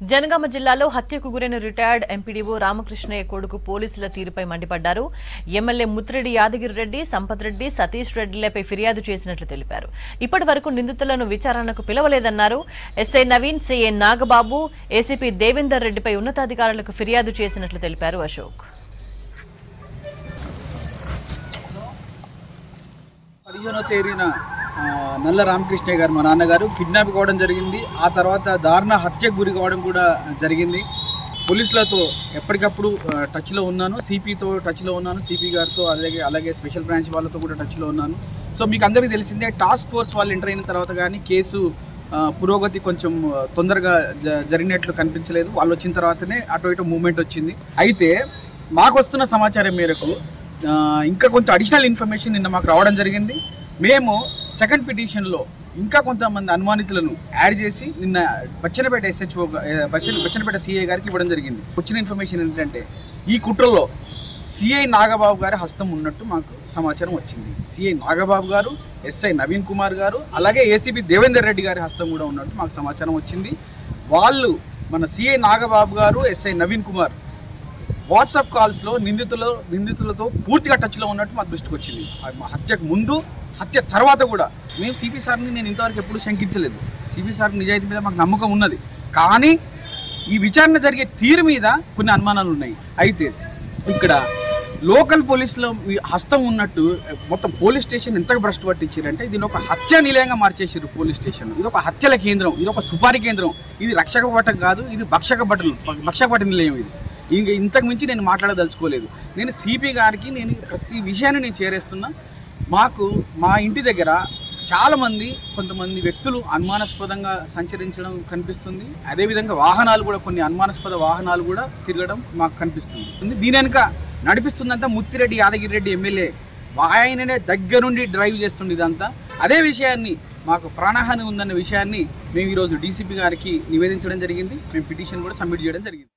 జనగామ జిల్లాలో హత్యకు గురైన రిటైర్డ్ ఎంపీడీఓ రామకృష్ణయ్య కొడుకు పోలీసుల తీరుపై మండిపడ్డారు. ఎమ్మెల్యే ముత్తిరెడ్డి యాదగిరి రెడ్డి సంపత్ రెడ్డి సతీష్ రెడ్డిలపై ఫిర్యాదు చేసినట్లు తెలిపారు. ఇప్పటి వరకు నిందితులను విచారణకు పిలవలేదన్నారు. SI Naveen CA Nagababu ACP Devender రెడ్డిపై ఉన్నతాధికారులకు ఫిర్యాదు చేసినట్లు తెలిపారు అశోక్. పదిహేనో తేదీన నల్ల రామకృష్ణయ్య గారు మా నాన్నగారు కిడ్నాప్ కావడం జరిగింది. ఆ తర్వాత దారుణ హత్యకు గురి కావడం కూడా జరిగింది. పోలీసులతో ఎప్పటికప్పుడు టచ్లో ఉన్నాను. సిపితో టచ్లో ఉన్నాను. సిపి గారితో అలాగే అలాగే స్పెషల్ బ్రాంచ్ వాళ్ళతో కూడా టచ్లో ఉన్నాను. సో మీకు అందరికీ తెలిసిందే టాస్క్ ఫోర్స్ వాళ్ళు ఎంటర్ అయిన తర్వాత కానీ కేసు పురోగతి కొంచెం తొందరగా జ- జరిగినట్లు కనిపించలేదు. వాళ్ళు వచ్చిన తర్వాతనే అటు ఇటు మూమెంట్ వచ్చింది. అయితే మాకు వస్తున్న సమాచారం మేరకు ఇంకా కొంచెం అడిషనల్ ఇన్ఫర్మేషన్ నిన్న మాకు రావడం జరిగింది. మేము సెకండ్ పిటిషన్లో ఇంకా కొంతమంది అనుమానితులను యాడ్ చేసి నిన్న బచ్చనపేట ఎస్హెచ్ఓ బచ్చన బచ్చనపేట సిఐ గారికి ఇవ్వడం జరిగింది. వచ్చిన ఇన్ఫర్మేషన్ ఏంటంటే ఈ కుట్రలో సిఐ నాగబాబు గారి హస్తం ఉన్నట్టు మాకు సమాచారం వచ్చింది. సిఐ నాగబాబు గారు ఎస్ఐ నవీన్ కుమార్ గారు అలాగే ఏసీపీ దేవేందర్ రెడ్డి గారి హస్తం కూడా ఉన్నట్టు మాకు సమాచారం వచ్చింది. వాళ్ళు మన CI Nagababu garu SI Naveen Kumar WhatsApp కాల్స్లో నిందితులు నిందితులతో పూర్తిగా టచ్లో ఉన్నట్టు మా దృష్టికి వచ్చింది. మా హత్యకు ముందు హత్య తర్వాత కూడా మేము సిపి సార్ని నేను ఇంతవరకు ఎప్పుడు శంకించలేదు. సిపి సార్ నిజాయితీ మీద మాకు నమ్మకం ఉన్నది. కానీ ఈ విచారణ జరిగే తీరు మీద కొన్ని అనుమానాలు ఉన్నాయి. అయితే ఇక్కడ లోకల్ పోలీసులో హస్తం ఉన్నట్టు మొత్తం పోలీస్ స్టేషన్ ఎంతగా భ్రష్టు పట్టించారంటే దీని ఒక హత్య నిలయంగా మార్చేసారు పోలీస్ స్టేషన్. ఇది ఒక హత్యల కేంద్రం ఇది ఒక సుపారీ కేంద్రం. ఇది రక్షక పట్టం కాదు ఇది భక్షక బట్టలు భక్షక పట్ట నిలయం ఇది. ఇంక ఇంతకు మించి నేను మాట్లాడదలుచుకోలేదు. నేను సిపి గారికి నేను ప్రతి విషయాన్ని నేను చేరేస్తున్నా. మాకు మా ఇంటి దగ్గర చాలామంది కొంతమంది వ్యక్తులు అనుమానాస్పదంగా సంచరించడం కనిపిస్తుంది. అదేవిధంగా వాహనాలు కూడా కొన్ని అనుమానాస్పద వాహనాలు కూడా తిరగడం మాకు కనిపిస్తుంది. దీని వెనుక నడిపిస్తుందంతా ముత్తిరెడ్డి యాదగిరి రెడ్డి ఎమ్మెల్యే ఆయననే దగ్గరుండి డ్రైవ్ చేస్తుంది ఇదంతా. అదే విషయాన్ని మాకు ప్రాణహాని ఉందన్న విషయాన్ని మేము ఈరోజు డీసీపీ గారికి నివేదించడం జరిగింది. మేము పిటిషన్ కూడా సబ్మిట్ చేయడం జరిగింది.